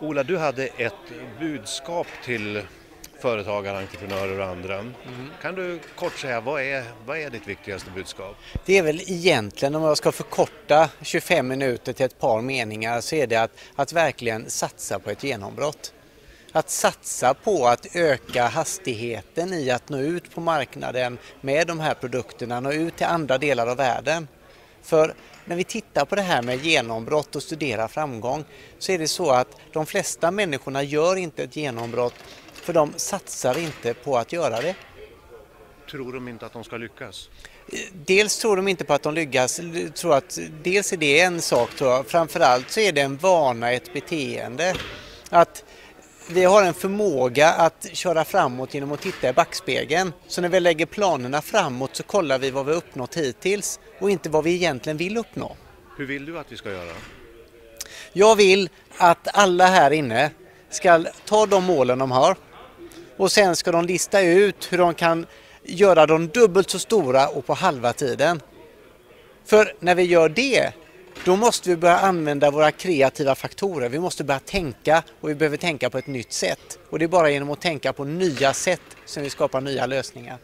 Ola, du hade ett budskap till företagare, entreprenörer och andra. Mm. Kan du kort säga, vad är, vad är ditt viktigaste budskap? Det är väl egentligen, om jag ska förkorta 25 minuter till ett par meningar, så är det att, att verkligen satsa på ett genombrott. Att satsa på att öka hastigheten i att nå ut på marknaden med de här produkterna, nå ut till andra delar av världen. För när vi tittar på det här med genombrott och studerar framgång så är det så att de flesta människorna gör inte ett genombrott för de satsar inte på att göra det. Tror de inte att de ska lyckas? Dels tror de inte på att de lyckas. Tror att, dels är det en sak tror jag. Framförallt så är det en vana, ett beteende. Att vi har en förmåga att köra framåt genom att titta i backspegeln. Så när vi lägger planerna framåt så kollar vi vad vi uppnått hittills och inte vad vi egentligen vill uppnå. Hur vill du att vi ska göra? Jag vill att alla här inne ska ta de målen de har och sen ska de lista ut hur de kan göra dem dubbelt så stora och på halva tiden. För när vi gör det, då måste vi börja använda våra kreativa faktorer. Vi måste börja tänka och vi behöver tänka på ett nytt sätt. Och det är bara genom att tänka på nya sätt som vi skapar nya lösningar.